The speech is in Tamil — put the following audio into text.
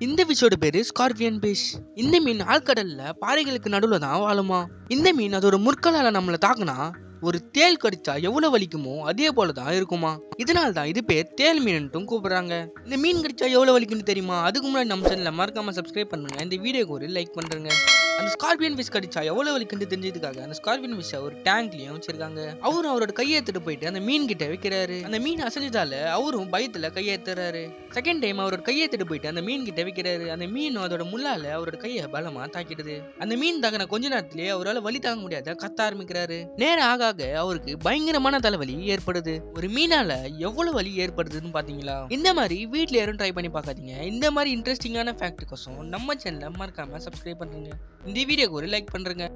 இந்த விஷயோட பேரு ஸ்கார்பியன் ஃபிஷ் இந்த மீன் ஆழ்கடல்ல பாறைகளுக்கு நடுவில் தான் வாழுமா? இந்த மீன் அதோட முற்களால நம்மளை தாக்குனா ஒரு தேள் கடிச்சா எவ்வளவு வலிக்குமோ அதே போல தான் இருக்குமா? இதனால தான் இது பேர் தேள் மீன்ட்டும் கூப்பிடுறாங்க. இந்த மீன் கடிச்சா எவ்வளவு வலிக்குன்னு தெரியுமா? அதுக்கு முன்னாடி நம்ம சேனலை மறக்காம சப்ஸ்கிரைப் பண்ணுங்க. இந்த வீடியோக்கு ஒரு லைக் பண்றேங்க அந்த ஸ்கார்பியன் ஃபிஷ் கடிச்சா எவ்வளவு வலிக்குன்னு தெரிஞ்சதுக்காக? அந்த ஸ்கார்பியன் ஃபிஷ்ஷை ஒரு டேங்க்லயும் வச்சிருக்காங்க. அவரும் அவரோட கையை எடுத்துட்டு போயிட்டு அந்த மீன் கிட்ட வைக்கிறாரு. அந்த மீன் அசைஞ்சதால அவரும் பயத்துல கையை ஏத்துறாரு செகண்ட் டைம் அவரோட கையை எடுத்துட்டு போயிட்டு அந்த மீன் கிட்ட வைக்கிறாரு. அந்த மீன் அதோட முள்ளால அவரோட கையை பலமா தாக்கிடுது. அந்த மீன் தாக்கின கொஞ்ச நேரத்திலேயே அவரால் வலி தாங்க முடியாத கத்த ஆரம்பிக்கிறாரு. நேரம் ஆக ஆக அவருக்கு பயங்கரமான தலைவலி ஏற்படுது. ஒரு மீனால எவ்வளவு வலி ஏற்படுதுன்னு பாத்தீங்களா? இந்த மாதிரி வீட்டுல யாரும் ட்ரை பண்ணி பார்க்காதீங்க இந்த மாதிரி இன்ட்ரெஸ்டிங்கான ஃபேக்ட் கோசம் நம்ம சேனலை மறக்காம சப்ஸ்கிரைப் பண்ணுங்க இந்த வீடியோக்கு ஒரு லைக் பண்றேங்க.